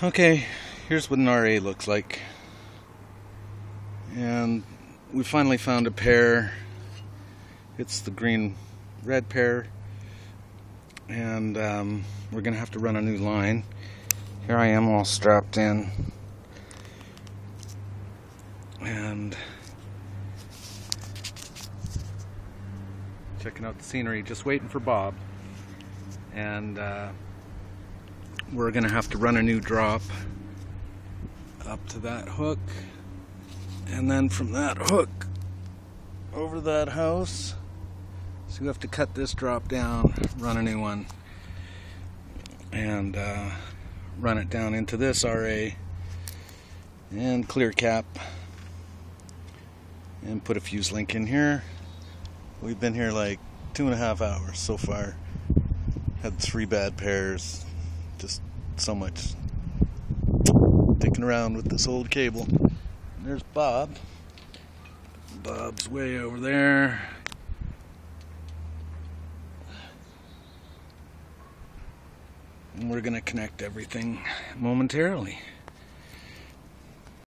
Okay, here's what an RA looks like. And we finally found a pair. It's the green red pair. And um, we're going to have to run a new line. Here I am all strapped in. And checking out the scenery, just waiting for Bob. And uh, we're gonna have to run a new drop up to that hook and then from that hook over that house. So we have to cut this drop down run a new one and uh, run it down into this RA and clear cap and put a fuse link in here. We've been here like two and a half hours so far. Had three bad pairs just so much dicking around with this old cable. And there's Bob. Bob's way over there. And we're going to connect everything momentarily.